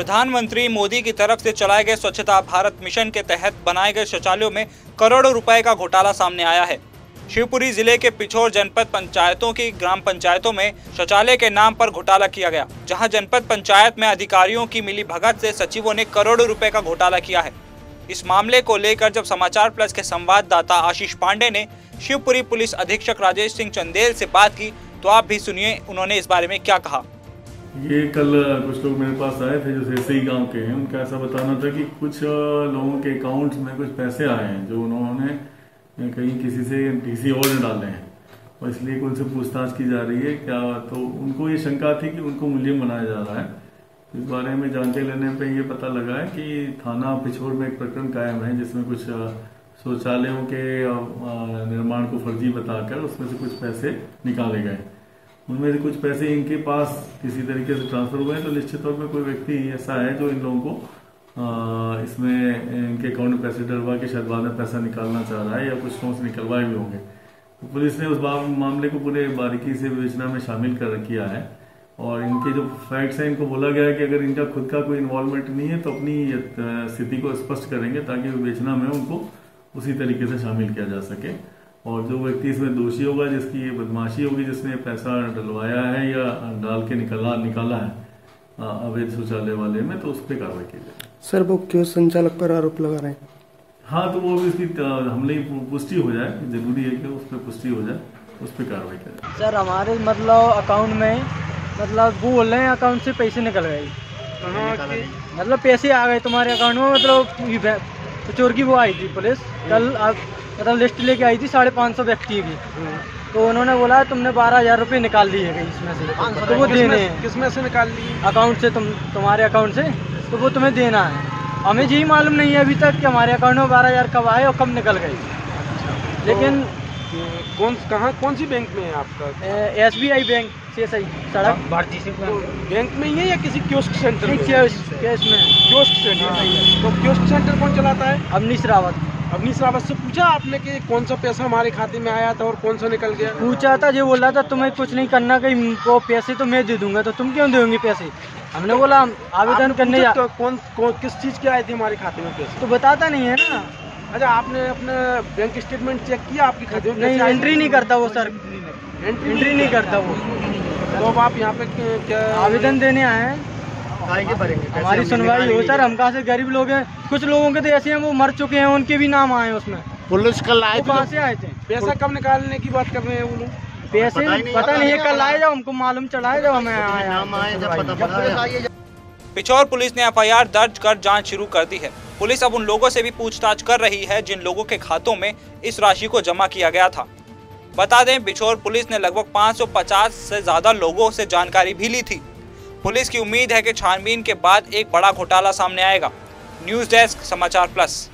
प्रधानमंत्री मोदी की तरफ़ से चलाए गए स्वच्छता भारत मिशन के तहत बनाए गए शौचालयों में करोड़ों रुपए का घोटाला सामने आया है। शिवपुरी ज़िले के पिछोर जनपद पंचायतों की ग्राम पंचायतों में शौचालय के नाम पर घोटाला किया गया, जहाँ जनपद पंचायत में अधिकारियों की मिली भगत से सचिवों ने करोड़ों रुपए का घोटाला किया है। इस मामले को लेकर जब समाचार प्लस के संवाददाता आशीष पांडे ने शिवपुरी पुलिस अधीक्षक राजेश सिंह चंदेल से बात की तो आप भी सुनिए उन्होंने इस बारे में क्या कहा। ये कल कुछ लोग मेरे पास आए थे जो सेसई गाँव के हैं। उनका ऐसा बताना था कि कुछ लोगों के अकाउंट में कुछ पैसे आए हैं जो उन्होंने कहीं किसी से किसी और ने डाले हैं। और इसलिए उनसे पूछताछ की जा रही है। क्या तो उनको ये शंका थी कि उनको मुलियम बनाया जा रहा है। इस बारे में जानकारी लेने पे ये पता लगा है कि थाना पिछोर में एक प्रकरण कायम है, जिसमें कुछ शौचालयों के निर्माण को फर्जी बताकर उसमें से कुछ पैसे निकाले गए। उनमें से कुछ पैसे इनके पास किसी तरीके से ट्रांसफ़र हुए हैं तो निश्चित तौर पर कोई व्यक्ति ऐसा है जो इन लोगों को इसमें इनके अकाउंट में पैसे डलवा के शायद बाद में पैसा निकालना चाह रहा है या कुछ लोगों से निकलवाए भी होंगे। तो पुलिस ने उस मामले को पूरे बारीकी से विवेचना में शामिल कर किया है और इनके जो फैक्ट्स हैं, इनको बोला गया है कि अगर इनका खुद का कोई इन्वॉल्वमेंट नहीं है तो अपनी स्थिति को स्पष्ट करेंगे ताकि विवेचना में उनको उसी तरीके से शामिल किया जा सके। और जो व्यक्ति इसमें दोषी होगा जिसकी ये बदमाशी होगी जिसने पैसा डलवाया है या डाल के निकला निकाला है अवैध शौचालय वाले में तो उस पर कार्रवाई की जाए सर वो क्यों संचालक पर आरोप लगा रहे हैं? हाँ तो वो भी इसकी हमने पुष्टि हो जाए ज़रूरी है कि उस पर पुष्टि हो जाए उस पर कार्रवाई करें सर हमारे मतलब अकाउंट में मतलब वो बोल रहे हैं अकाउंट से पैसे निकल गए। मतलब पैसे आ गए तुम्हारे अकाउंट में मतलब चोर की वो आई थी पुलिस। कल आप मतलब लिस्ट लेके आई थी साढ़े पाँच सौ व्यक्ति की। तो उन्होंने बोला तुमने बारह हज़ार रुपये निकाल दिए इसमें से। तो वो देने हैं किसमें से निकाल लिए? अकाउंट से तुम तुम्हारे अकाउंट से। तो वो तुम्हें देना है। हमें यही मालूम नहीं है अभी तक कि हमारे अकाउंट में बारह हज़ार कब आए और कब निकल गए। लेकिन कौन कहाँ कौन सी बैंक में है आपका? एस बी आई बैंक से सही सड़क भारतीय से बैंक में ही है या किसी क्योस्क सेंटर में? में। क्योस्क सेंटर तो क्योस्क सेंटर कौन चलाता है? अवनीश रावत। अवनीश रावत से पूछा आपने कि कौन सा पैसा हमारे खाते में आया था और कौन सा निकल गया? पूछा था जो बोला था तुम्हें कुछ नहीं करना कहीं वो पैसे तो मैं दे दूँगा तो तुम क्यों दोगे पैसे? हमने बोला आवेदन करने जा तो कौन, कौन किस चीज़ के आए थे हमारे खाते में पैसे? तो बताता नहीं है ना। अच्छा आपने अपने बैंक स्टेटमेंट चेक किया आपके खाते में नहीं एंट्री नहीं करता वो सर एंट्री नहीं करता। वो। तो अब आप यहाँ पे क्या आवेदन देने आए हैं। हमारी सुनवाई हो सर हम कहा से गरीब लोग हैं? कुछ लोगों के तो ऐसे हैं वो मर चुके हैं उनके भी नाम आए उसमें। पुलिस कल आए कहाँ से आए थे? पैसा कब निकालने की बात कर रहे हैं वो लोग? पैसे पता नहीं है कल आए जब हमको मालूम चला है जब हमें पिछौर पुलिस ने एफआईआर दर्ज कर जाँच शुरू कर दी है। पुलिस अब उन लोगों से भी पूछताछ कर रही है जिन लोगों के खातों में इस राशि को जमा किया गया था। बता दें बिछोर पुलिस ने लगभग 550 से ज़्यादा लोगों से जानकारी भी ली थी। पुलिस की उम्मीद है कि छानबीन के बाद एक बड़ा घोटाला सामने आएगा। News desk Samachar plus.